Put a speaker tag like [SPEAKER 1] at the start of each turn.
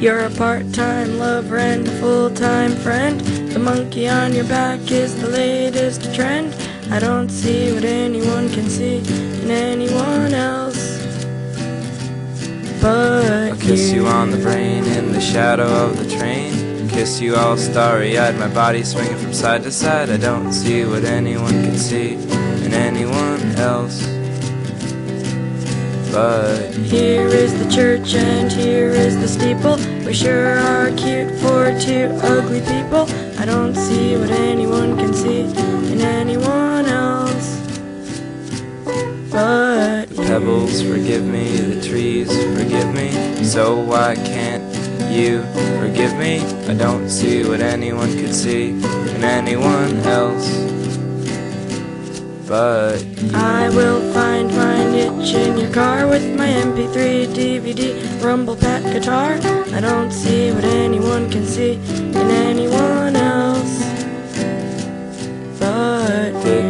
[SPEAKER 1] You're a part-time lover and a full-time friend. The monkey on your back is the latest trend. I don't see what anyone can see in anyone else. But
[SPEAKER 2] I'll kiss you on the brain in the shadow of the train. Kiss you all starry eyed, my body swinging from side to side. I don't see what anyone can see in anyone else. But
[SPEAKER 1] Here is the church and here is the steeple. We sure are cute for two ugly people. I don't see what anyone can see in anyone else. But
[SPEAKER 2] the pebbles forgive me, the trees forgive me. So why can't you forgive me? I don't see what anyone could see in anyone else. But
[SPEAKER 1] I will find my in your car with my MP3 DVD rumble pack guitar. I don't see what anyone can see in anyone else but you.